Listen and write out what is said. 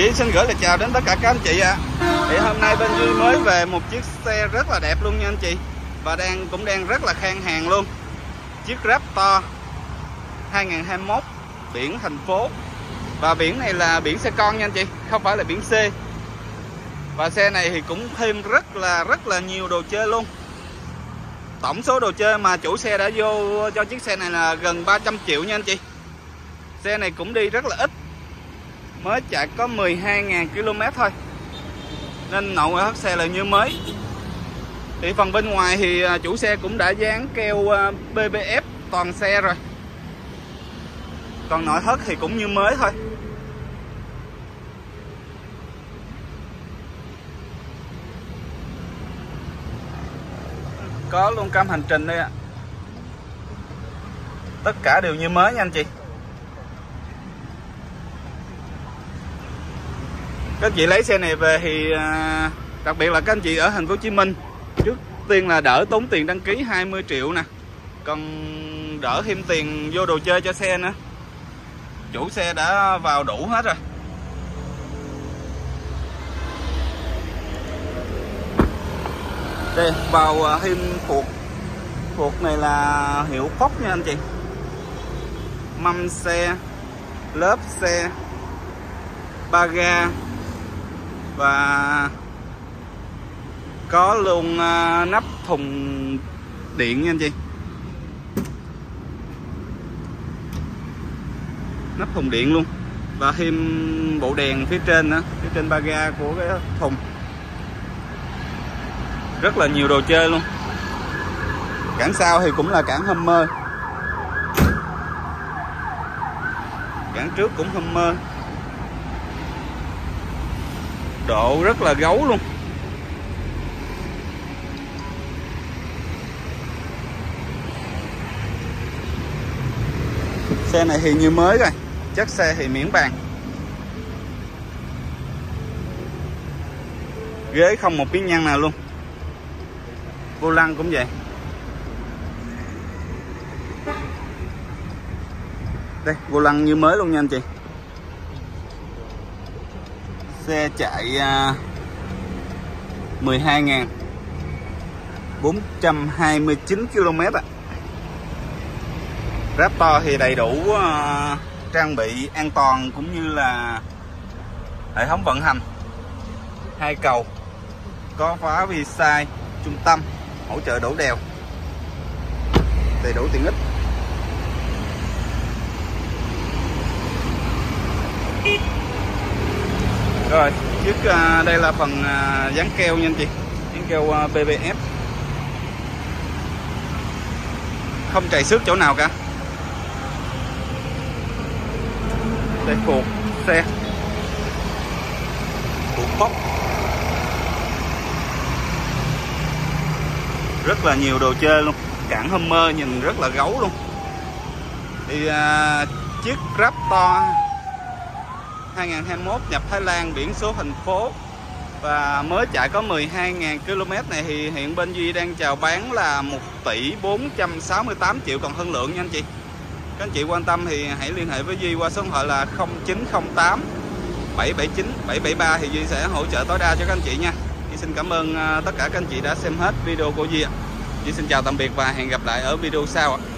Duy xin gửi lời chào đến tất cả các anh chị ạ. À. Thì hôm nay bên Duy mới về một chiếc xe rất là đẹp luôn nha anh chị. Và đang, cũng đang rất là khan hàng luôn. Chiếc Raptor 2021 Biển thành phố. Và biển này là biển xe con nha anh chị, Không phải là biển C. Và xe này thì cũng thêm rất là rất là nhiều đồ chơi luôn. Tổng số đồ chơi mà chủ xe đã vô cho chiếc xe này là gần 300 triệu nha anh chị. Xe này cũng đi rất là ít mới chạy có 12.000 km thôi. Nên nội ngoại thất xe là như mới. Thì phần bên ngoài thì à, chủ xe cũng đã dán keo à, BBF toàn xe rồi. Còn nội thất thì cũng như mới thôi. Có luôn cam hành trình đây ạ. Tất cả đều như mới nha anh chị. Các anh chị lấy xe này về thì à, đặc biệt là các anh chị ở thành phố Hồ Chí Minh trước tiên là đỡ tốn tiền đăng ký 20 triệu nè còn đỡ thêm tiền vô đồ chơi cho xe nữa. Chủ xe đã vào đủ hết rồi. Đây vào à, thêm phuộc phuộc này là hiệu phóc nha anh chị. Mâm xe lớp xe ba ga và có luôn à, nắp thùng điện nha anh chị. Nắp thùng điện luôn. Và thêm bộ đèn phía trên nữa, phía trên ba ga của cái thùng. Rất là nhiều đồ chơi luôn. Cản sau thì cũng là cản Hummer. Cản trước cũng Hummer độ rất là gấu luôn. Xe này thì như mới rồi chất xe thì miễn bàn. Ghế không một miếng nhăn nào luôn. Vô lăng cũng vậy. Đây, vô lăng như mới luôn nha anh chị xe chạy à, 12.429 km ạ. Raptor thì đầy đủ uh, trang bị an toàn cũng như là hệ thống vận hành. Hai cầu có khóa vi sai trung tâm hỗ trợ đổ đèo. Đầy đủ tiện ích. Rồi. Trước à, đây là phần à, dán keo nha anh chị. Dán keo uh, à, không chảy xước chỗ nào cả. Đây phuộc xe. Phuộc bóc rất là nhiều đồ chơi luôn. Cản Hummer nhìn rất là gấu luôn. Thì uh, à, chiếc Raptor. 2021 nhập Thái Lan biển số thành phố và mới chạy có 12.000 km này thì hiện bên Duy đang chào bán là 1 tỷ 468 triệu còn hơn lượng nha anh chị. Các anh chị quan tâm thì hãy liên hệ với Duy qua số điện thoại là 0908 779 773 thì Duy sẽ hỗ trợ tối đa cho các anh chị nha. Duy xin cảm ơn à, tất cả các anh chị đã xem hết video của Duy Duy xin chào tạm biệt và hẹn gặp lại ở video sau ạ.